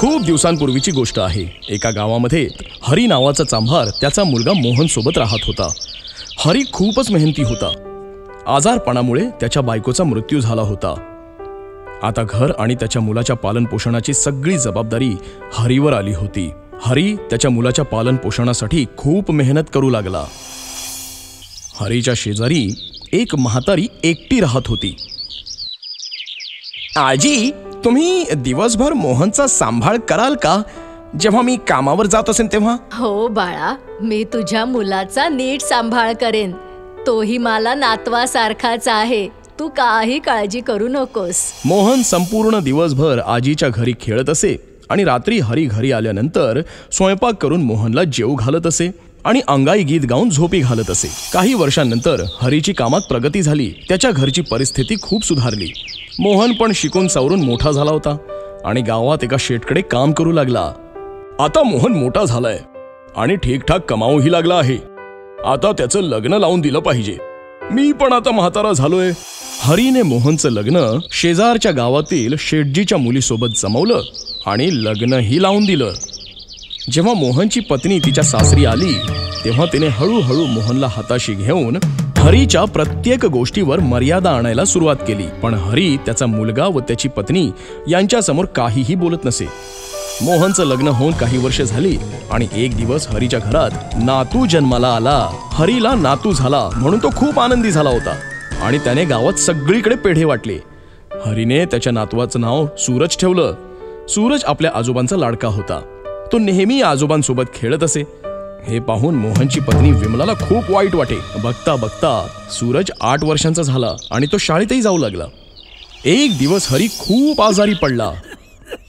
खूप दिवसांपूर्वीची गोष्ट आहे. एका गावामध्ये हरी नावाचा चांभार त्याचा मुलगा मोहन सोबत राहत होता. हरी खूपच मेहनती होता. आजारपणामुळे त्याच्या बायकोचा मृत्यू झाला होता. आता घर आणि त्याच्या मुलाच्या पालन पोषणाची सगळी जबाबदारी हरीवर आली होती. हरी त्याच्या मुलाच्या पालन पोषणासाठी खूप मेहनत करू लागला. हरीच्या शेजारी एक म्हातारी एकटी राहत होती. आजी तुम्ही दिवसभर मोहनचा सांभाळ कराल का? जेव्हा मी कामावर जात असेल तेव्हा? हो बाळा. मी तुझ्या मुलाचा नीट सांभाळ करेन. तोही मला नातवासारखाच आहे. तू काही काळजी करू नकोस. मोहन संपूर्ण दिवसभर आजीच्या घरी खेळत असे आणि रात्री हरी घरी आल्यानंतर स्वयंपाक करून मोहनला जेव घालत असे. आणि अंगाई गीत गाऊन झोपी घालत असे. काही वर्षांनंतर हरीची कामात प्रगती झाली. त्याच्या घरची परिस्थिती खूप सुधारली. मोहन पण शिकून सावरून मोठा झाला होता आणि गावात एका शेटकडे काम करू लागला. आता मोहन मोठा झालाय आणि ठीकठाक कमावूही लागला आहे. आता त्याचं लग्न लावून दिलं पाहिजे. मी पण आता म्हातारा झालोय. हरीने मोहनचं लग्न शेजारच्या गावातील शेटजीच्या मुलीसोबत जमवलं आणि लग्नही लावून दिलं. जेव्हा मोहनची पत्नी तिच्या सासरी आली तेव्हा तिने हळूहळू मोहनला हाताशी घेऊन हरीच्या प्रत्येक गोष्टीवर मर्यादा आणायला सुरुवात केली. पण हरी त्याचा मुलगा व त्याची पत्नी यांच्यासमोर काहीही बोलत नसे. मोहनचं लग्न होऊन काही वर्ष झाली आणि एक दिवस हरीच्या घरात नातू जन्माला आला. हरीला नातू झाला म्हणून तो खूप आनंदी झाला होता आणि त्याने गावात सगळीकडे पेढे वाटले. हरीने त्याच्या नातवाचं नाव सूरज ठेवलं. सूरज आपल्या आजोबांचा लाडका होता. तो नेहमी आजोबांसोबत खेळत असे. हे पाहून मोहनची पत्नी विमलाला खूप वाईट वाटे. बघता बघता सूरज आठ वर्षांचा झाला आणि तो शाळेतही जाऊ लागला. एक दिवस हरी खूप आजारी पडला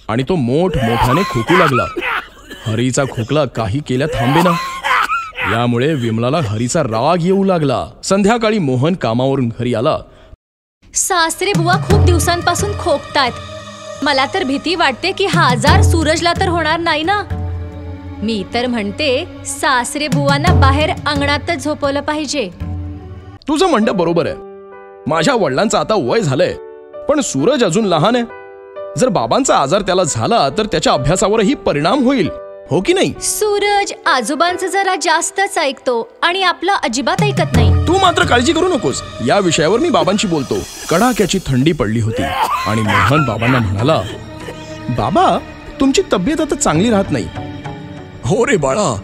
आणि तो मोठ मोठ्याने खोकू लागला. हरीचा खोकला काही केल्या थांबेना. यामुळे विमलाला हरीचा राग येऊ लागला. संध्याकाळी मोहन कामावरून घरी आला. सासरे बुवा खूप दिवसांपासून खोकतात मला तर भीती वाटते की हा आजार सूरजला तर होणार नाही ना. मी तर म्हणते सासरे बुवांना बाहेर अंगणातच झोपवलं पाहिजे. तुझं म्हणणं बरोबर आहे. माझ्या वडिलांचं आता वय झालंय पण सूरज अजून लहान आहे. जर बाबांचा आजार त्याला झाला तर त्याच्या अभ्यासावरही परिणाम होईल. हो की नाही? सूरज आजोबांचं जरा जास्तच ऐकतो आणि आपलं अजिबात ऐकत नाही. तू मात्र काळजी करू नकोस. या विषयावर मी बाबांशी बोलतो. कडाक्याची थंडी पडली होती. आणि मोहन बाबांना म्हणाला बाबा तुमची तब्येत आता चांगली राहत नाही. हो रे बाळा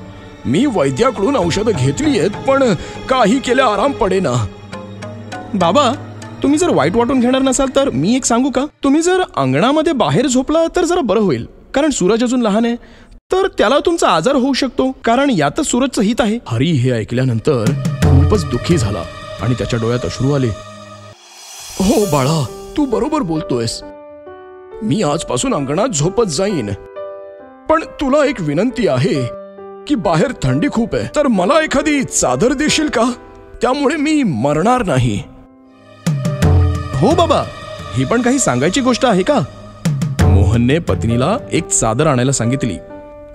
मी वैद्याकडून औषधं घेतली आहेत पण काही केल्या आराम पडेना. बाबा तुम्ही जर वाईट वाटून घेणार नसाल तर मी एक सांगू का? तुम्ही जर अंगणामध्ये बाहेर झोपला तर जरा बरं होईल. कारण सूरज अजून लहान आहे. तर त्याला तुमचा आजार होऊ शकतो कारण यातच सूरजचं हित आहे. हरी हे ऐकल्यानंतर खूपच दुःखी झाला आणि त्याच्या डोळ्यात अश्रू आले. हो बाळा तू बरोबर बोलतोयस. मी आजपासून अंगणात झोपत जाईन. पण तुला एक विनंती आहे की बाहेर थंडी खूप आहे. तर मला एखादी चादर देशील का? त्यामुळे मी मरणार नाही. हो बाबा ही पण काही सांगायची गोष्ट आहे का? मोहनने पत्नीला एक चादर आणायला सांगितली.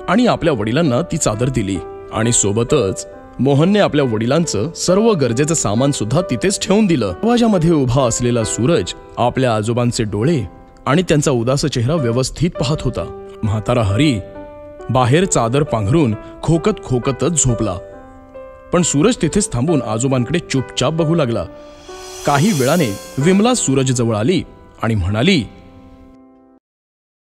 आणि आपल्या वडिलांना ती चादर दिली. आणि सोबतच मोहनने आपल्या वडिलांचं सर्व गरजेचं सामान सुद्धा तिथेच ठेवून दिलं. दरवाजामध्ये उभा असलेला सूरज आपल्या आजोबांचे डोळे आणि त्यांचा उदास चेहरा व्यवस्थित पाहत होता. म्हातारा हरी बाहेर चादर पांघरून खोकत खोकतच झोपला. पण सूरज तिथेच थांबून आजोबांकडे चुपचाप बघू लागला. काही वेळाने विमला सूरज जवळ आली आणि म्हणाली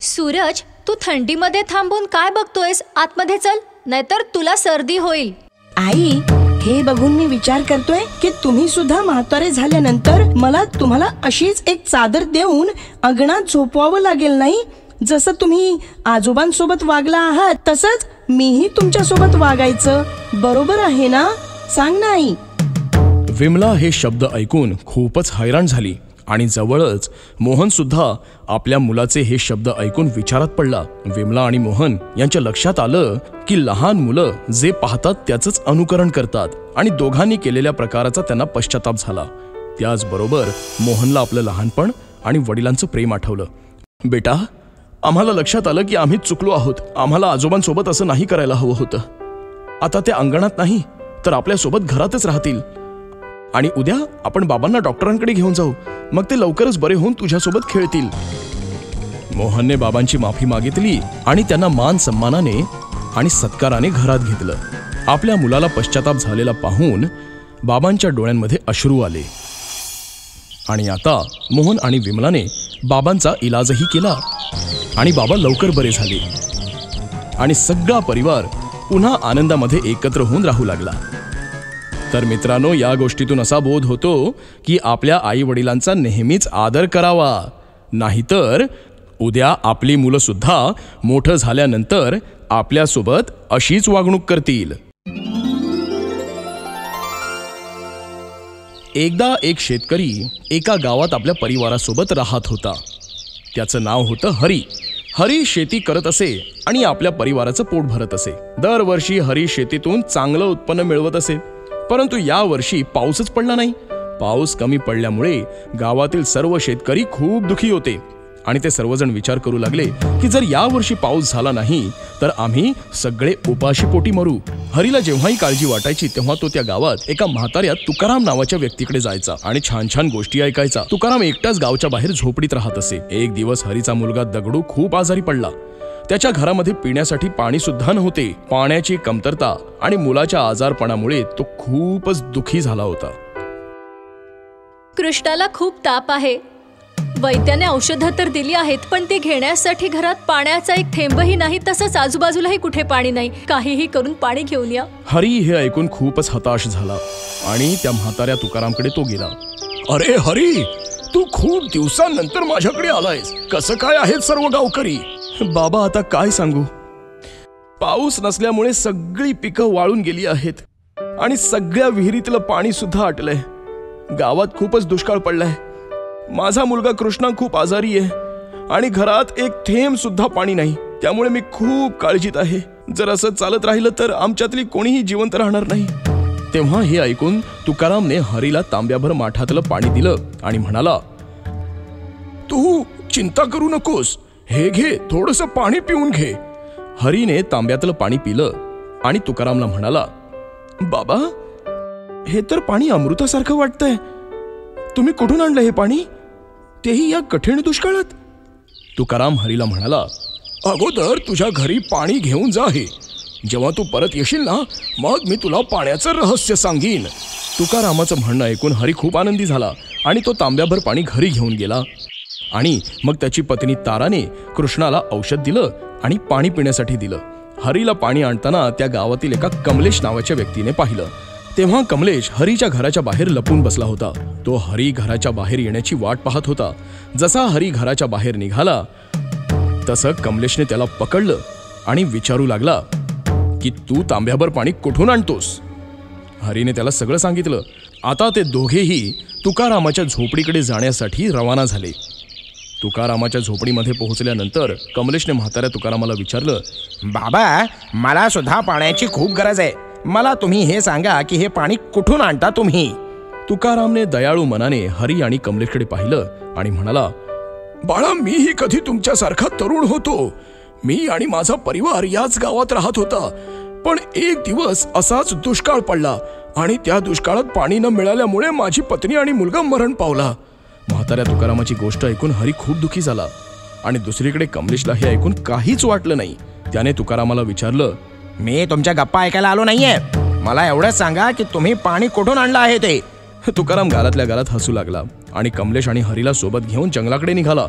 सूरज तू थंडीमध्ये थांबून काय बघतोयस? आतमध्ये चल नाहीतर तुला सर्दी होईल. आई हे बघून मी विचार करतोय की तुम्ही सुद्धा म्हातारे झाल्यानंतर मला तुम्हाला अशीच एक चादर देऊन अंगणात झोपवावं लागेल नाही? जसं तुम्ही आजोबांसोबत वागला आहात तसंच मीही तुमच्यासोबत वागायचं. बरोबर आहे ना? सांग ना आई. विमला हे शब्द ऐकून खूपच हैराण झाली. आणि जवळच मोहन सुद्धा आपल्या मुलाचे हे शब्द ऐकून विचारात पडला. विमला आणि मोहन यांच्या लक्षात आलं की लहान मुलं जे पाहतात त्याचंच अनुकरण करतात आणि दोघांनी केलेल्या प्रकाराचा त्यांना पश्चाताप झाला. त्याचबरोबर मोहनला आपलं लहानपण आणि वडिलांचं प्रेम आठवलं. बेटा आम्हाला लक्षात आलं की आम्ही चुकलो आहोत. आम्हाला आजोबांसोबत असं नाही करायला हवं होतं. आता ते अंगणात नाही तर आपल्यासोबत घरातच राहतील. आणि उद्या आपण बाबांना डॉक्टरांकडे घेऊन जाऊ. मग ते लवकरच बरे होऊन तुझ्यासोबत खेळतील. मोहनने बाबांची माफी मागितली आणि त्यांना मान सन्मानाने आणि सत्काराने घरात घेतलं. आपल्या मुलाला पश्चाताप झालेला पाहून बाबांच्या डोळ्यांमध्ये अश्रू आले. आणि आता मोहन आणि विमलाने बाबांचा इलाजही केला. आणि बाबा लवकर बरे झाले. आणि सगळा परिवार पुन्हा आनंदामध्ये एकत्र होऊन राहू लागला. तर मित्रांनो या गोष्टीतून असा बोध होतो की आपल्या आई वडिलांचा नेहमीच आदर करावा. नाहीतर उद्या आपली मुलं सुद्धा मोठं झाल्यानंतर आपल्यासोबत अशीच वागणूक करतील. एकदा एक शेतकरी एका गावात आपल्या परिवारासोबत राहत होता. त्याचं नाव होतं हरी. हरी शेती करत असे आणि आपल्या परिवाराचं पोट भरत असे. दरवर्षी हरी शेतीतून चांगलं उत्पन्न मिळवत असे. परंतु या वर्षी पाऊसच पडला नाही. पाऊस कमी पडल्यामुळे गावातील सर्व शेतकरी खूप दुखी होते. आणि ते सर्वजण विचार करू लागले की जर या वर्षी पाऊस झाला नाही तर आम्ही सगळे उपाशी पोटी मरू. हरीला जेव्हाही काळजी वाटायची तेव्हा तो त्या गावात एका म्हाताऱ्या तुकाराम नावाच्या व्यक्तीकडे जायचा आणि छान छान गोष्टी ऐकायचा. तुकाराम एकटाच गावच्या बाहेर झोपडीत राहत असे. एक दिवस हरीचा मुलगा दगडू खूप आजारी पडला. त्याच्या घरामध्ये पिण्यासाठी पाणी सुद्धा नव्हते. पाण्याची कमतरता आणि मुलाच्या आजारपणामुळे तो खूपच दुखी झाला होता. कृष्णाला खूप ताप आहे. वैद्याने औषधं तर दिली आहेत पण ती घेण्यासाठी घरात पाण्याचा एक थेंबही नाही तसंच आजूबाजूलाही कुठे पाणी नाही. काहीही करून पाणी घेऊन या. हरी हे ऐकून खूपच हताश झाला आणि त्या म्हाताऱ्या तुकारामकडे तो गेला. अरे हरी तू खूप दिवसांनंतर माझ्याकडे आलायस. कसं काय आहेत सर्व गावकरी? बाबा आता काय सांगू? पाऊस नसल्यामुळे सगळी पिकं वाळून गेली आहेत आणि सगळ्या विहिरीतलं पाणी सुद्धा आटलंय. गावात खूपच दुष्काळ पडलाय. माझा मुलगा कृष्णा खूप आजारी आहे आणि घरात एक थेंब सुद्धा पाणी नाही. त्यामुळे मी खूप काळजीत आहे. जर असं चालत राहिलं तर आमच्यातली कोणीही जिवंत राहणार नाही. तेव्हा हे ऐकून तुकारामने हरीला तांब्याभर माठातलं पाणी दिलं आणि म्हणाला तू चिंता करू नकोस. हे घे थोडस पाणी पिऊन घे. हरीने तांब्यातलं पाणी पिलं आणि तुकारामला म्हणाला बाबा हे तर पाणी अमृतासारखं वाटतंय. तुम्ही कुठून आणलं हे पाणी? तेही या कठीण दुष्काळात. तुकाराम हरीला म्हणाला अगोदर तुझ्या घरी पाणी घेऊन जा हे. जेव्हा तू परत येशील ना मग मी तुला पाण्याचं रहस्य सांगीन. तुकारामाचं म्हणणं ऐकून हरी खूप आनंदी झाला आणि तो तांब्याभर पाणी घरी घेऊन गेला. आणि मग त्याची पत्नी ताराने कृष्णाला औषध दिलं आणि पाणी पिण्यासाठी दिलं. हरीला पाणी आणताना त्या गावातील एका कमलेश नावाच्या व्यक्तीने पाहिलं. तेव्हा कमलेश हरीच्या घराच्या बाहेर लपून बसला होता. तो हरी घराच्या बाहेर येण्याची वाट पाहत होता. जसा हरी घराच्या बाहेर निघाला तसं कमलेशने त्याला पकडलं आणि विचारू लागला की तू तांब्याभर पाणी कुठून आणतोस? हरीने त्याला सगळं सांगितलं. आता ते दोघेही तुकारामाच्या झोपडीकडे जाण्यासाठी रवाना झाले. तुकारामाच्या झोपडीमध्ये पोहोचल्यानंतर कमलेशने म्हाताऱ्या तुकारामाला विचारलं बाबा मला सुद्धा पाण्याची खूप गरज आहे. मला तुम्ही हे सांगा की हे पाणी कुठून आणता तुम्ही? तुकारामने दयाळू मनाने हरी आणि कमलेशकडे पाहिलं आणि म्हणाला बाळा मीही कधी तुमच्यासारखा तरुण होतो. मी आणि माझा परिवार याच गावात राहत होता. पण एक दिवस असाच दुष्काळ पडला आणि त्या दुष्काळात पाणी न मिळाल्यामुळे माझी पत्नी आणि मुलगा मरण पावला. म्हाताऱ्या तुकारामाची गोष्ट ऐकून हरी खूप दुखी झाला. आणि दुसरीकडे कमलेशला हे ऐकून काहीच वाटलं नाही. त्याने तुकारामाला विचारलं मी तुमच्या गप्पा ऐकायला आलो नाहीये. मला एवढंच सांगा की तुम्ही पाणी कुठून आणलं आहे ते? तुकाराम गालातल्या गालात हसू लागला आणि कमलेश आणि हरीला सोबत घेऊन जंगलाकडे निघाला.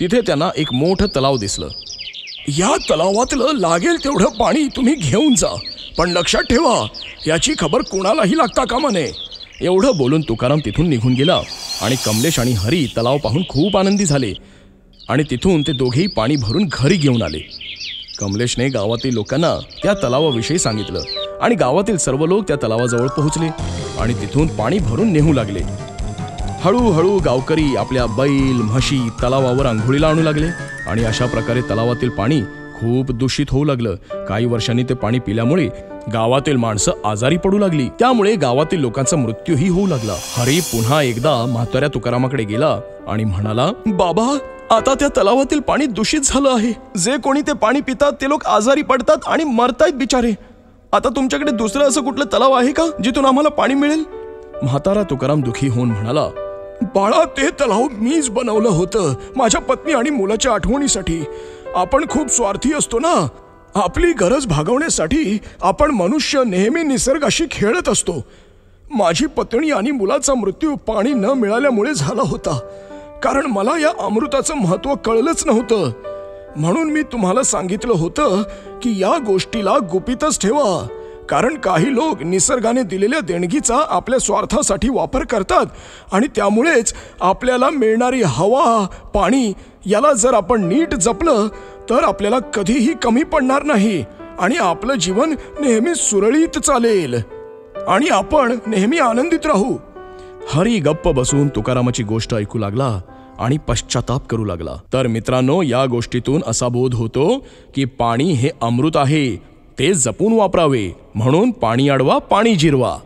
तिथे त्यांना एक मोठं तलाव दिसलं. या तलावातलं लागेल तेवढं पाणी तुम्ही घेऊन जा पण लक्षात ठेवा याची खबर कोणालाही लागता कामा नये. एवढं बोलून तुकाराम तिथून निघून गेला आणि कमलेश आणि हरी तलाव पाहून खूप आनंदी झाले. आणि तिथून ते दोघेही पाणी भरून घरी घेऊन आले. कमलेशने गावातील लोकांना त्या तलावाविषयी सांगितलं आणि गावातील सर्व लोक त्या तलावाजवळ पोहोचले आणि तिथून पाणी भरून नेहू लागले. हळूहळू गावकरी आपल्या बैल म्हशी तलावावर आंघोळीला आणू लागले आणि अशा प्रकारे तलावातील पाणी खूप दूषित होऊ लागलं. काही वर्षांनी ते पाणी पिल्यामुळे गावातील माणसं आजारी पडू लागली. त्यामुळे गावातील लोकांचा मृत्यूही होऊ लागला. हरी पुन्हा एकदा म्हाताऱ्या तुकारामाकडे गेला आणि म्हणाला बाबा आता त्या तलावातील पाणी दूषित झालं आहे. जे कोणी ते पाणी पितात ते लोक आजारी पडतात आणि मरतायत बिचारे. आता तुमच्याकडे दुसरं असं कुठलं तलाव आहे का जिथून आम्हाला पाणी मिळेल? म्हातारा तुकाराम दुखी होऊन म्हणाला बाळा ते तलाव मीच बनवलं होतं माझ्या पत्नी आणि मुलाच्या आठवणीसाठी. आपण खूप स्वार्थी असतो ना. आपली गरज भागवण्यासाठी आपण मनुष्य नेहमी निसर्गाशी खेळत असतो. माझी पत्नी आणि मुलाचा मृत्यू पाणी न मिळाल्यामुळे झाला होता. कारण मला या अमृताचं महत्त्व कळलंच नव्हतं. म्हणून मी तुम्हाला सांगितलं होतं की या गोष्टीला गुपितच ठेवा. कारण काही लोक निसर्गाने दिलेल्या देणगीचा आपल्या स्वार्थासाठी वापर करतात आणि त्यामुळेच आपल्याला मिळणारी हवा पाणी याला जर आपण नीट जपलं तर आपल्याला कधीही कमी पडणार नाही आणि आपलं जीवन नेहमी सुरळीत चालेल. आणि आपण नेहमी आनंदित राहू. हरी गप्प बसून तुकारामाची गोष्ट ऐकू लागला आणि पश्चाताप करू लागला. तर मित्रांनो या गोष्टीतून असा बोध होतो की पाणी हे अमृत आहे ते जपून वापरावे. म्हणून पाणी अडवा पाणी जिरवा.